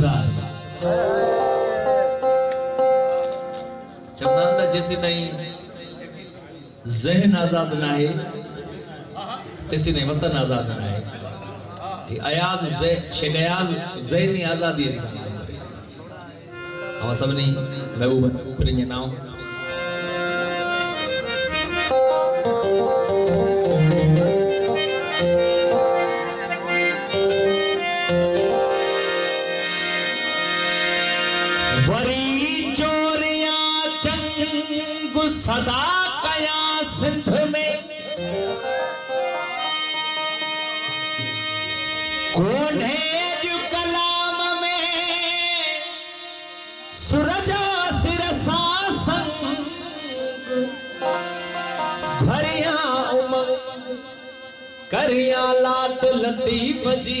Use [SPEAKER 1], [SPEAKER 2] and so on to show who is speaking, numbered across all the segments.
[SPEAKER 1] सरदार चंदानदा जैसे नहीं, जहन आज़ाद ना है, तैसे नहीं, वतन आज़ाद ना है। कि अयाज शेगयाज जहनी आज़ादी हम सबनी महबूबन उपरिंज नाम। वरी चोरिया चंग सदा कया सिंध में। कोने कलाम में सुरजा सिरसा संग भरिया उमंग, करिया लात लतीफ जी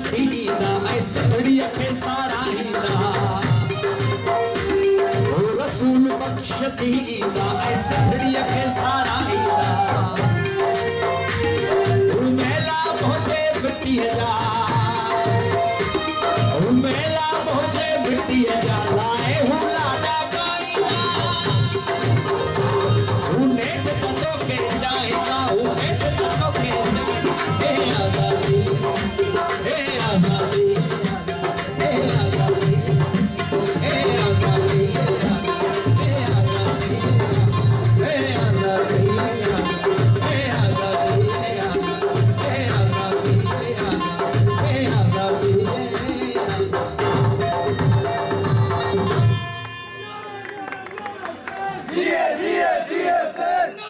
[SPEAKER 1] खीरा ऐसे दुनिया में सारा हीरा ओ रसूल बख्श दीदा, ऐसे दुनिया में सारा हीरा मेला पहुँचे बिटिया। जा मेला पहुँचे बिटिया। जा